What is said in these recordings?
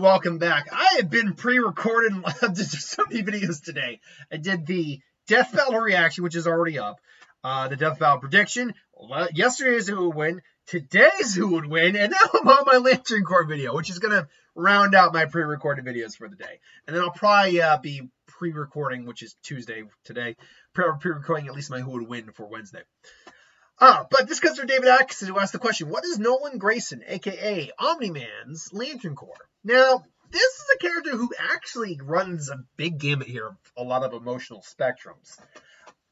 welcome back. I have been pre-recorded so many videos today. I did the Death Battle reaction, which is already up. Uh, the Death Battle prediction. Yesterday's who would win. Today's who would win. And now I'm on my Lantern Corps video, which is going to round out my pre-recorded videos for the day. And then I'll probably uh, be pre-recording, which is Tuesday today, pre-recording at least my who would win for Wednesday. Ah, but this comes from David Atkinson, who asked the question, what is Nolan Grayson, aka Omni-Man's Lantern Corps? Now, this is a character who actually runs a big gamut here a lot of emotional spectrums.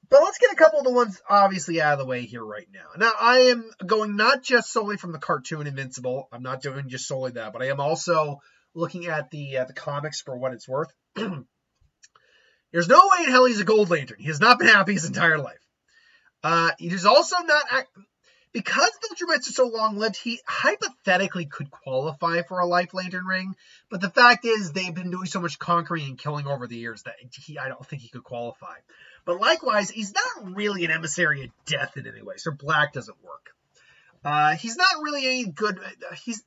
But let's get a couple of the ones obviously out of the way here right now. Now, I am going not just solely from the cartoon Invincible. I'm not doing just solely that, but I am also looking at the uh, the comics for what it's worth. There's no way in hell he's a Gold Lantern. He has not been happy his entire life. Uh, he's also not because the Viltrumites are so long-lived. He hypothetically could qualify for a Life Lantern ring, but the fact is they've been doing so much conquering and killing over the years that he, I don't think he could qualify. But likewise, he's not really an emissary of death in any way, so black doesn't work. Uh, he's not really any good. He's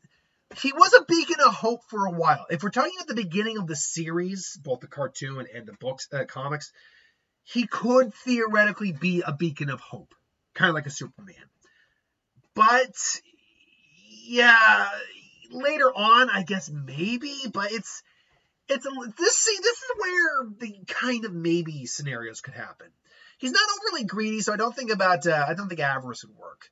he was a beacon of hope for a while. If we're talking at the beginning of the series, both the cartoon and the books, uh, comics, he could theoretically be a beacon of hope, kind of like a Superman. But yeah, later on, I guess maybe, but it's it's a, this see this is where the kind of maybe scenarios could happen. He's not overly greedy, so I don't think about uh, I don't think avarice would work.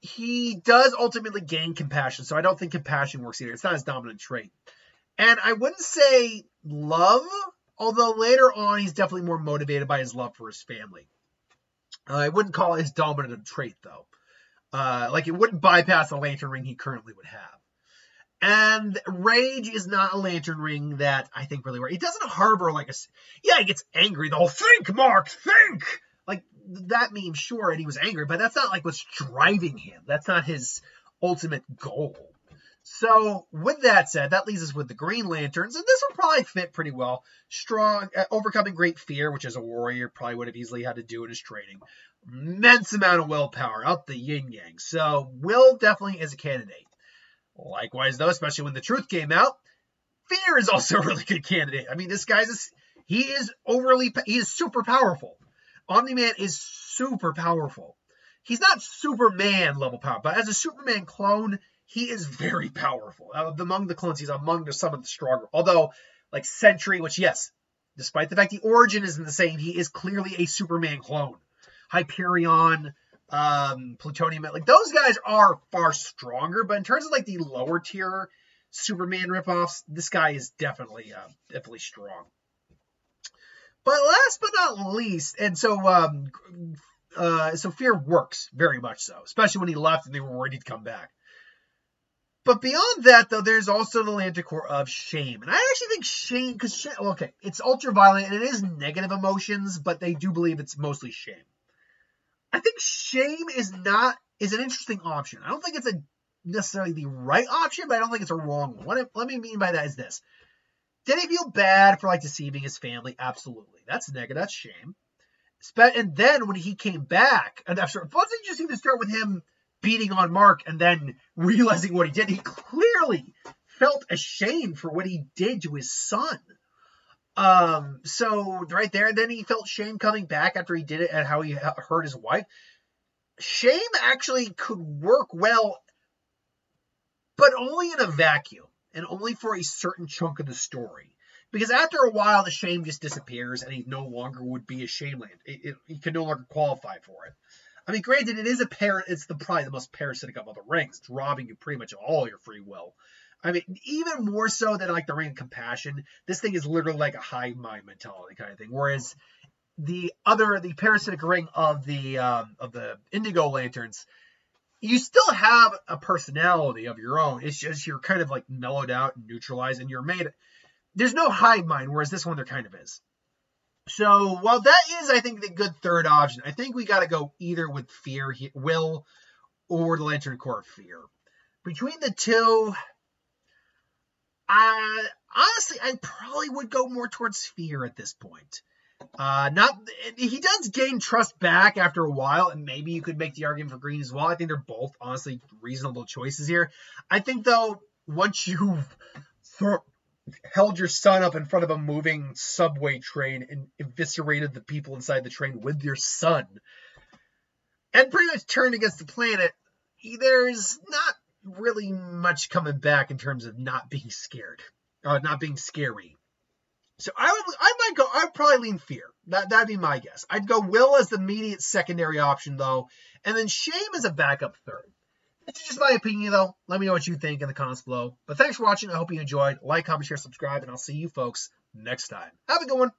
He does ultimately gain compassion, so I don't think compassion works either. It's not his dominant trait. And I wouldn't say love Although later on, he's definitely more motivated by his love for his family. Uh, I wouldn't call it his dominant trait, though. Uh, like, it wouldn't bypass the lantern ring he currently would have. And rage is not a lantern ring that I think really works. It doesn't harbor like a. Yeah, he gets angry. The whole think, Mark, think! Like, that means sure, and he was angry, but that's not like what's driving him. That's not his ultimate goal. So, with that said, that leaves us with the Green Lanterns, and this will probably fit pretty well. Strong, uh, overcoming great fear, which as a warrior probably would have easily had to do in his training. Immense amount of willpower, out the yin yang. So, Will definitely is a candidate. Likewise, though, especially when the truth came out, Fear is also a really good candidate. I mean, this guy's a, he is overly he is super powerful. Omni Man is super powerful. He's not Superman level power, but as a Superman clone, he is very powerful. Uh, among the clones, he's among the, some of the stronger. Although, like Sentry, which yes, despite the fact the origin isn't the same, he is clearly a Superman clone. Hyperion, um, Plutonian, like those guys are far stronger. But in terms of like the lower tier Superman ripoffs, this guy is definitely uh, definitely strong. But last but not least, and so um, uh, so Fear works very much so, especially when he left and they were ready to come back. But beyond that, though, there's also the Lantern Corps of shame. And I actually think shame, because, okay, it's ultraviolet and it is negative emotions, but they do believe it's mostly shame. I think shame is not, is an interesting option. I don't think it's a necessarily the right option, but I don't think it's a wrong one. What, let me mean by that is this. Did he feel bad for like deceiving his family? Absolutely. That's negative. That's shame. And then when he came back, and after, let's just even start with him beating on Mark and then realizing what he did. He clearly felt ashamed for what he did to his son. Um, so right there, then he felt shame coming back after he did it and how he hurt his wife. Shame actually could work well, but only in a vacuum and only for a certain chunk of the story. Because after a while, the shame just disappears and he no longer would be a shameland. It, it, he could no longer qualify for it. I mean, granted, it is a pair. It's the probably the most parasitic of all the rings. It's robbing you pretty much of all your free will. I mean, even more so than like the ring of compassion. This thing is literally like a hive mind mentality kind of thing. Whereas the other, the parasitic ring of the um, of the indigo lanterns, you still have a personality of your own. It's just you're kind of like mellowed out and neutralized, and you're made. There's no hive mind, whereas this one there kind of is. So while that is, I think, the good third option, I think we got to go either with Fear, Will, or the Lantern Corps Fear. Between the two, I honestly, I probably would go more towards Fear at this point. Uh, not he does gain trust back after a while, and maybe you could make the argument for Green as well. I think they're both honestly reasonable choices here. I think though, once you've held your son up in front of a moving subway train and eviscerated the people inside the train with your son and pretty much turned against the planet, there's not really much coming back in terms of not being scared, uh, not being scary. So I would, I might go, I'd probably lean fear. That that'd be my guess. I'd go Will as the immediate secondary option though, and then Shame as a backup third. It's just my opinion though. Let me know what you think in the comments below. But thanks for watching. I hope you enjoyed. Like, comment, share, subscribe, and I'll see you folks next time. Have a good one.